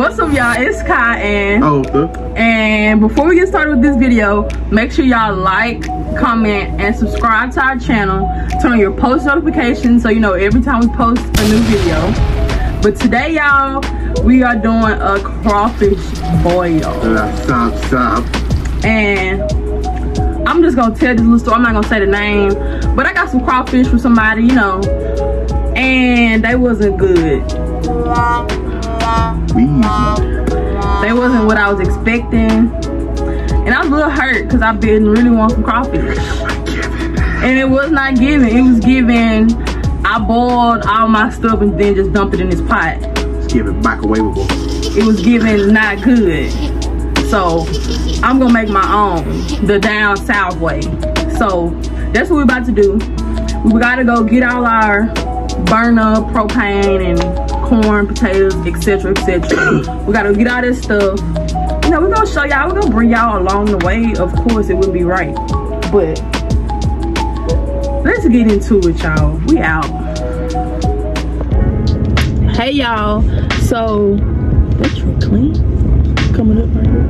What's up, y'all? It's Kye and Otha. and before we get started with this video, make sure y'all like, comment, and subscribe to our channel. Turn on your post notifications so you know every time we post a new video. But today, y'all, we are doing a crawfish boil. Stop, stop. and I'm just gonna tell this little story. I'm not gonna say the name, but I got some crawfish from somebody, you know, and they wasn't good. They wasn't what I was expecting, and I was a little hurt because I been really want some crawfish, and it was not giving. It was giving. I boiled all my stuff and then just dumped it in this pot. Let's give it microwavable. It was giving not good. So I'm gonna make my own, the down south way. So that's what we're about to do. We gotta go get all our burner, propane, and corn, potatoes, etc., etc. we gotta get all this stuff. You know, we're gonna show y'all, we're gonna bring y'all along the way. Of course, it wouldn't be right, but let's get into it, y'all. We out. Hey, y'all. So, that's clean coming up right here.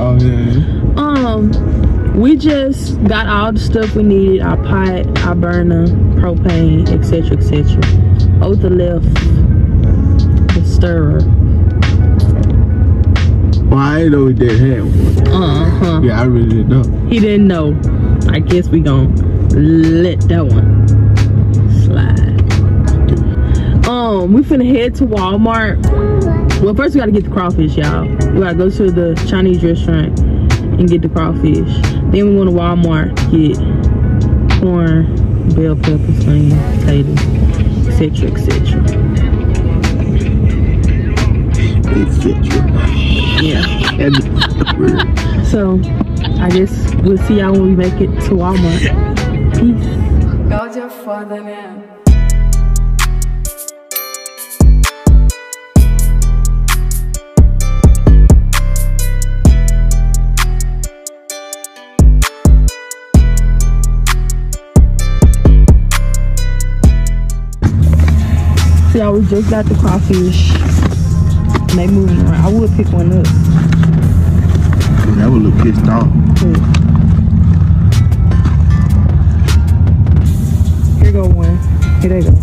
Oh, yeah. Um, we just got all the stuff we needed: our pot, our burner, propane, etc., etc. On the left, the stirrer. Well, I didn't know he did have one. Uh huh. Yeah, I really didn't know. He didn't know. I guess we gon' let that one slide. Um, we finna head to Walmart. Well, first we gotta get the crawfish, y'all. We gotta go to the Chinese restaurant and get the crawfish. Then we want to Walmart get corn, bell peppers, onions, potatoes, etc., etc. So, I guess we'll see y'all when we make it to Walmart. Peace. Go your father now. See, y'all, we just got the crawfish. And they moving around. I would pick one up. that would look pissed off. Here go one. Here they go.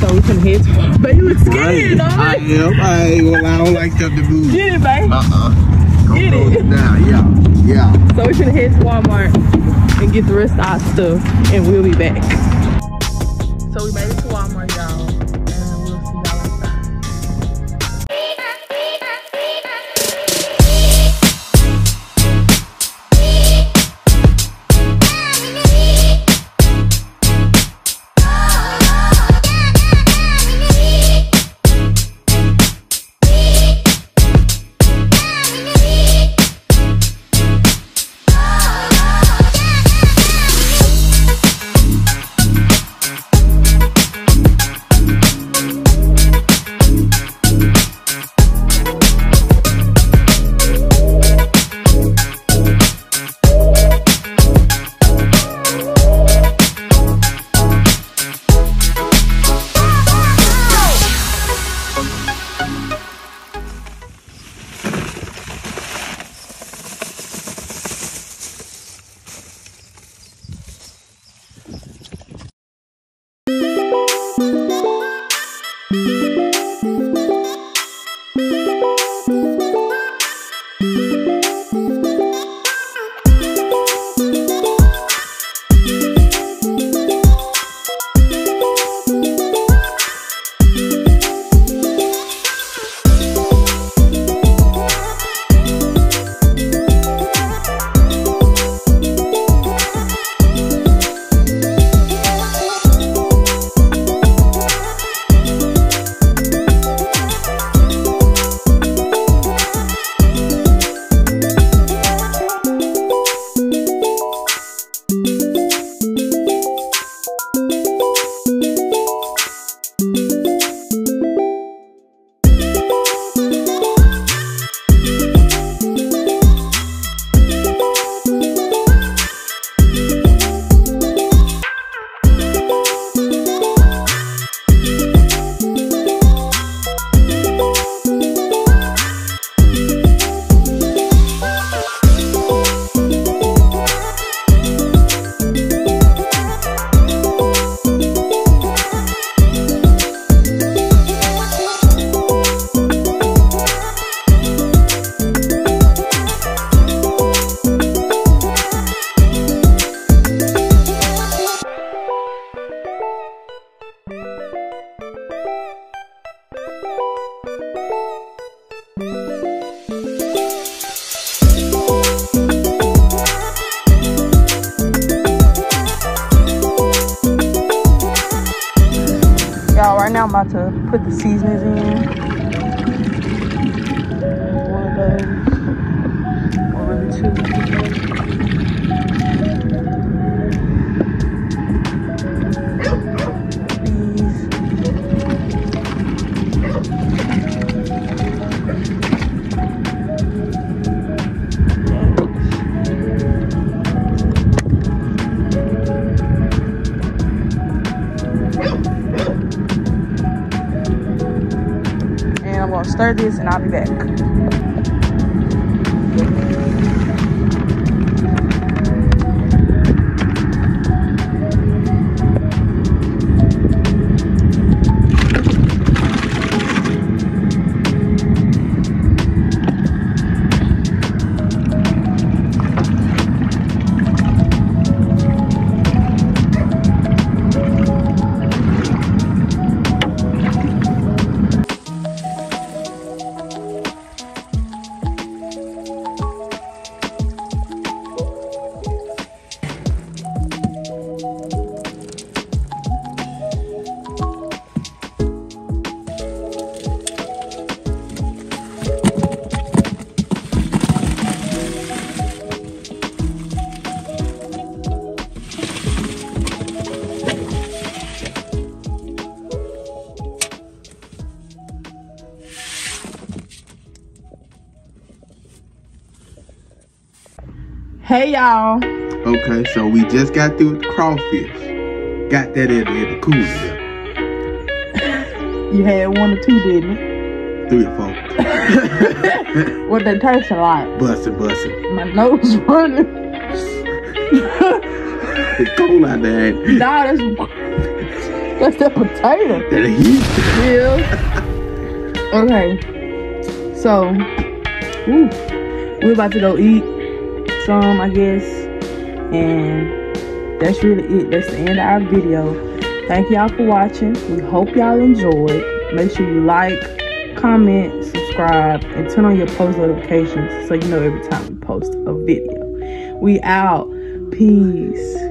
So we can head to Babe, you look scared, I dog. am. I ain't gonna lie. I don't like stuff to move. Get it, babe. Uh-uh. Get it. Now, yeah. Yeah. So we finna head to Walmart and get the rest of our stuff, and we'll be back. So we made it to Walmart, now I'm about to put the seasonings in. Gonna stir this and I'll be back. Hey y'all. Okay, so we just got through with the crawfish. Got that in, in the cooler. You had one or two, didn't you? Three or four. What they taste like? Bustin', bustin'. My nose running. It's cold out there. Nah, that's that's the potato. That heat. Yeah. Okay. So, ooh, we're about to go eat some, I guess, and that's really it. That's the end of our video. Thank y'all for watching. We hope y'all enjoyed. Make sure you like, comment, subscribe, and turn on your post notifications so you know every time we post a video. We out. Peace.